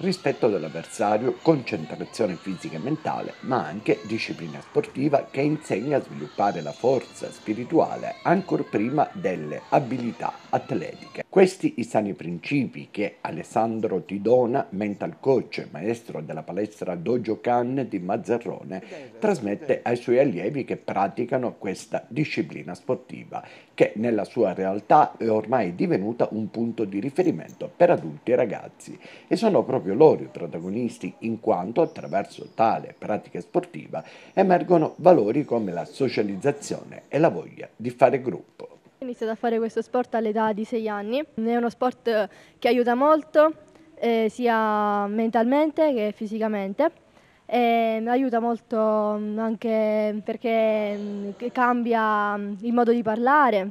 rispetto dell'avversario, concentrazione fisica e mentale, ma anche disciplina sportiva che insegna a sviluppare la forza spirituale ancora prima delle abilità atletiche. Questi i sani principi che Alessandro Tidona, mental coach e maestro della palestra Dojo Khan di Mazzarrone, trasmette ai suoi allievi che praticano questa disciplina sportiva, che nella sua realtà è ormai divenuta un punto di riferimento per adulti e ragazzi e sono proprio loro i protagonisti in quanto attraverso tale pratica sportiva emergono valori come la socializzazione e la voglia di fare gruppo. Ho iniziato a fare questo sport all'età di 6 anni, è uno sport che aiuta molto eh, sia mentalmente che fisicamente. E aiuta molto mm, anche perché mm, cambia mm, il modo di parlare,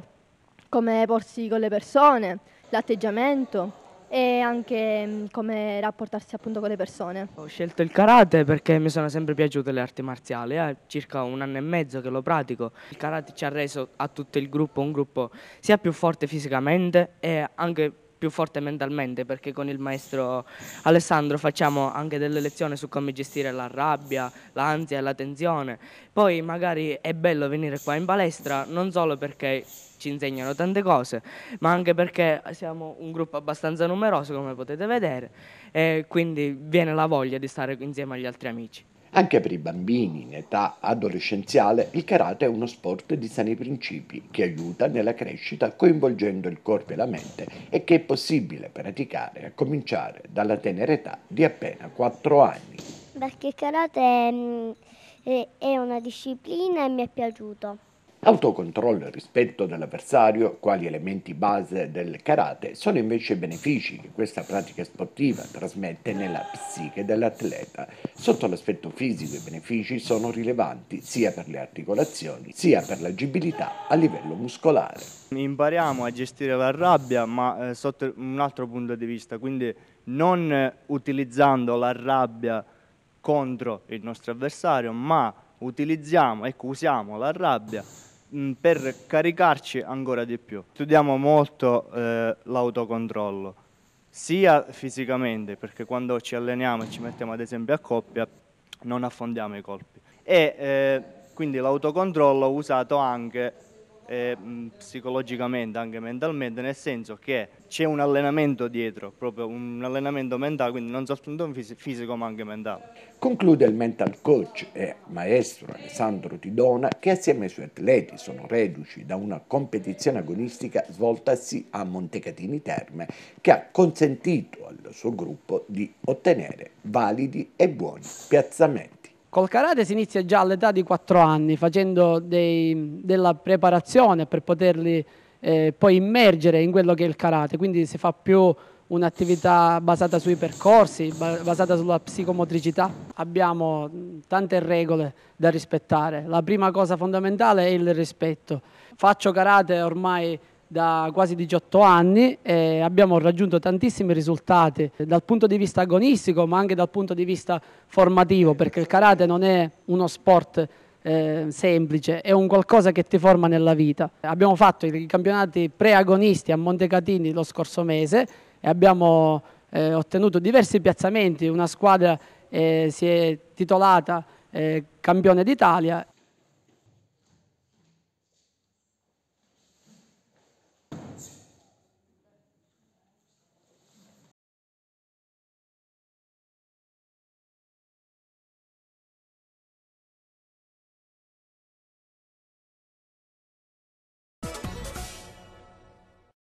come porsi con le persone, l'atteggiamento e anche come rapportarsi appunto con le persone. Ho scelto il karate perché mi sono sempre piaciute le arti marziali, è circa un anno e mezzo che lo pratico. Il karate ci ha reso a tutto il gruppo un gruppo sia più forte fisicamente e anche più forte mentalmente perché con il maestro Alessandro facciamo anche delle lezioni su come gestire la rabbia, l'ansia e la tensione. Poi magari è bello venire qua in palestra non solo perché ci insegnano tante cose, ma anche perché siamo un gruppo abbastanza numeroso, come potete vedere, e quindi viene la voglia di stare insieme agli altri amici. Anche per i bambini in età adolescenziale il karate è uno sport di sani principi che aiuta nella crescita coinvolgendo il corpo e la mente e che è possibile praticare a cominciare dalla tenera età di appena 4 anni. Perché il karate mm, è una disciplina e mi è piaciuto. Autocontrollo e rispetto dell'avversario, quali elementi base del karate, sono invece i benefici che questa pratica sportiva trasmette nella psiche dell'atleta. Sotto l'aspetto fisico i benefici sono rilevanti sia per le articolazioni sia per l'agibilità a livello muscolare. Impariamo a gestire la rabbia ma eh, sotto un altro punto di vista, quindi non utilizzando la rabbia contro il nostro avversario, ma utilizziamo, ecco, usiamo la rabbia per caricarci ancora di più. Studiamo molto eh, l'autocontrollo, sia fisicamente, perché quando ci alleniamo e ci mettiamo ad esempio a coppia, non affondiamo i colpi. E eh, quindi l'autocontrollo usato anche eh, psicologicamente, anche mentalmente, nel senso che c'è un allenamento dietro, proprio un allenamento mentale, quindi non soltanto fisico ma anche mentale. Conclude il mental coach e maestro Alessandro Tidona che assieme ai suoi atleti sono reduci da una competizione agonistica svoltasi a Montecatini Terme che ha consentito al suo gruppo di ottenere validi e buoni piazzamenti. Col karate si inizia già all'età di 4 anni facendo dei, della preparazione per poterli eh, poi immergere in quello che è il karate, quindi si fa più un'attività basata sui percorsi, basata sulla psicomotricità. Abbiamo tante regole da rispettare. La prima cosa fondamentale è il rispetto. Faccio karate ormai da quasi 18 anni e abbiamo raggiunto tantissimi risultati dal punto di vista agonistico ma anche dal punto di vista formativo perché il karate non è uno sport eh, semplice, è un qualcosa che ti forma nella vita. Abbiamo fatto i campionati preagonisti a Montecatini lo scorso mese e abbiamo eh, ottenuto diversi piazzamenti, una squadra eh, si è titolata eh, campione d'Italia